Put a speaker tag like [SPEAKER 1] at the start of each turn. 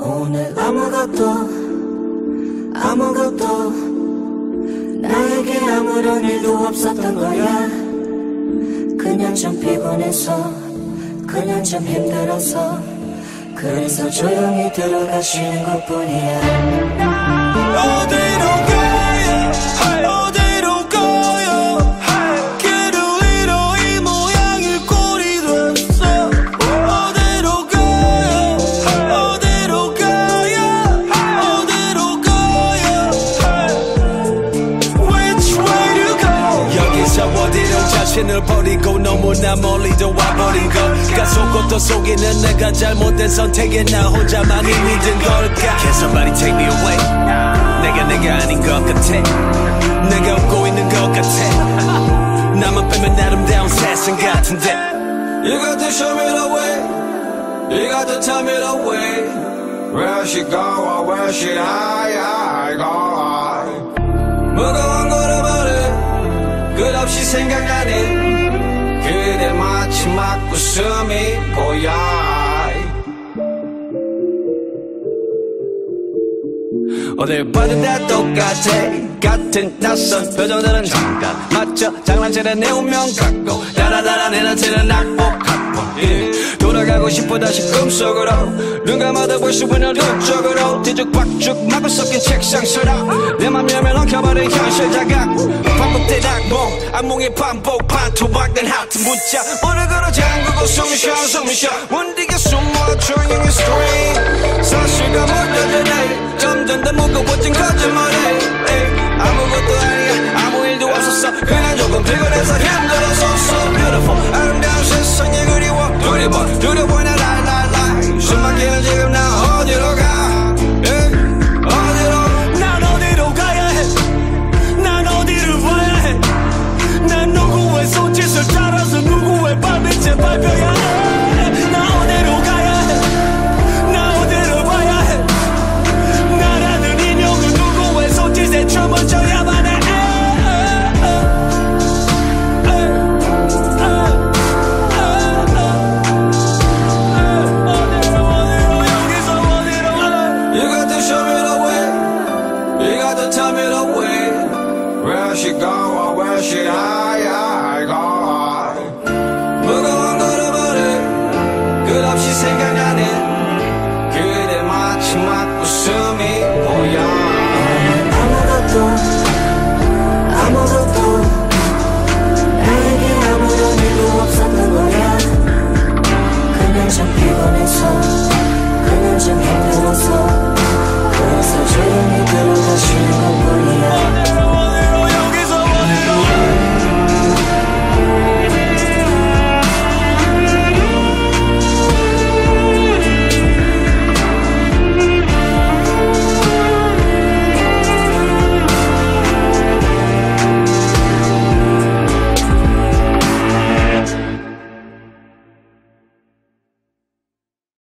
[SPEAKER 1] 오늘 아무것도 아무것도 나에게 아무런 일도 없었던 거야. 그냥 좀 피곤해서 그냥 좀 힘들어서 그래서 조용히 들어가시는 것 뿐이야.
[SPEAKER 2] 자신을 버리고 너무나 멀리도 와버린 걸까 속옷도 속이는 내가 잘못된 선택에 나 혼자만이 믿은 걸까 Can somebody take me away 내가 내가 아닌 것 같아 내가 웃고 있는 것 같아 나만 빼면 나름다운 세상 같은데
[SPEAKER 3] You got to show me the way You got to tell me the way Where she go or where should I, I go 없이 생각나는 그대 마지막 웃음이 보여
[SPEAKER 2] 어딜 봐도 다 똑같아. 같은 낯선 표정들은 잠깐 맞춰 장난치는 내 운명 같고 따라따라 내 나체는 악복하고 예. 돌아가고 싶어 다시 꿈속으로. 눈 감아도 볼수 있는 그쪽으로. 뒤죽박죽 마구 섞인 책상 수락 내맘 열면 엉켜버린 현실 악몽 악몽의 반복 반토막된 하트 문자. 오늘 걸어 잠그고 숨이 쉬어 숨이 쉬어. 원디게 숨어 조용히 scream. 사실과 못다른 내 점점 더 무거워진 거짓말에 아무것도 아니야. 아무 일도 없었어. 그냥 조금 피곤해서 힘들어서 so beautiful 아름다운 세상이 그리워. 두려워 두려워 나 라라라 숨 막히는 지금
[SPEAKER 3] tried to tell me the way. Where she go or where she I, I go. 무거운 걸음으로 끝없이 생각나는 그대 마지막 웃음.